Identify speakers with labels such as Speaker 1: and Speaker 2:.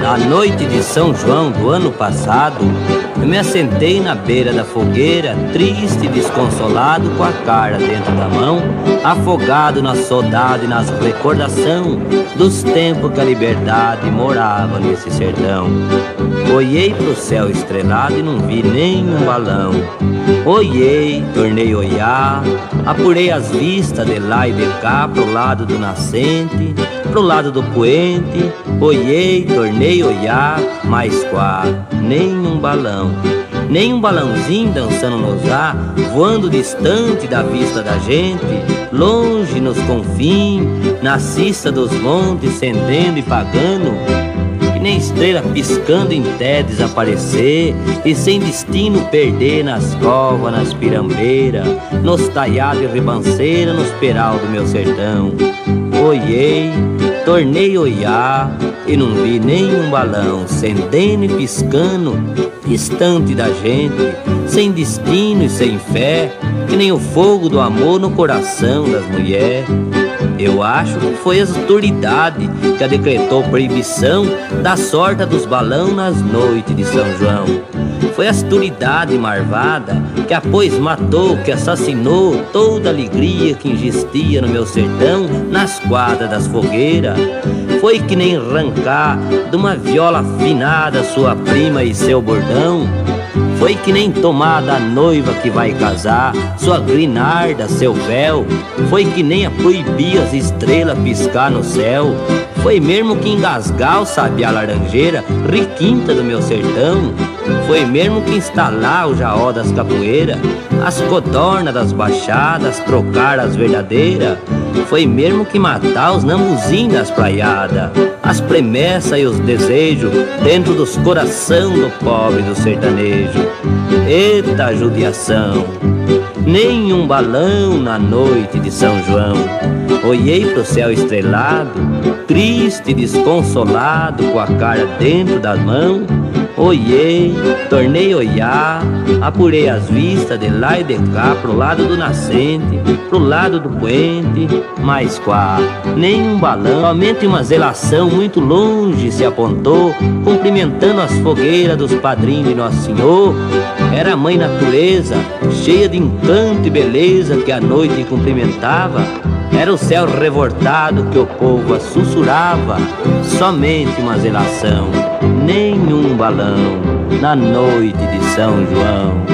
Speaker 1: Na noite de São João do ano passado, eu me assentei na beira da fogueira, triste e desconsolado, com a cara dentro da mão, afogado na saudade e nas recordação dos tempos que a liberdade morava nesse sertão. Olhei pro céu estrelado e não vi nenhum balão. Olhei, tornei olhar, apurei as vistas de lá e de cá pro lado do nascente, pro lado do poente, olhei, tornei olhar, mas quá, nenhum balão. Nem um balãozinho dançando nos ar, voando distante da vista da gente, longe nos confins, na cista dos montes, cendendo e pagando, nem estrela piscando em té desaparecer e sem destino perder nas covas, nas pirambeiras, nos talhados e ribanceiras, nos peral do meu sertão. Olhei, tornei olhar e não vi nenhum balão cendendo e piscando distante da gente, sem destino e sem fé, que nem o fogo do amor no coração das mulheres. Eu acho que foi a autoridade que a decretou proibição da sorte dos balão nas noites de São João. Foi a autoridade marvada que após matou, que assassinou toda a alegria que existia no meu sertão nas quadras das fogueiras. Foi que nem arrancar de uma viola afinada sua prima e seu bordão. Foi que nem tomada a noiva que vai casar, sua grinarda, seu véu. Foi que nem a proibir as estrelas piscar no céu. Foi mesmo que engasgar o sabiá laranjeira, riquinta do meu sertão. Foi mesmo que instalar o jaó das capoeiras, as codornas das baixadas, trocar as verdadeiras. Foi mesmo que matar os nambuzinhos das praiadas, as promessas e os desejos dentro dos coração do pobre do sertanejo. Eita judiação! Nenhum balão na noite de São João. Olhei pro céu estrelado, triste, desconsolado, com a cara dentro das mãos Olhei, tornei olhar, apurei as vistas de lá e de cá, pro lado do nascente, pro lado do poente, mas quá, nenhum balão, somente uma zelação muito longe se apontou, cumprimentando as fogueiras dos padrinhos de Nosso Senhor. Era a mãe natureza, cheia de encanto e beleza que a noite cumprimentava. Era o céu revoltado que o povo sussurrava, somente uma zelação nenhum balão na noite de São João.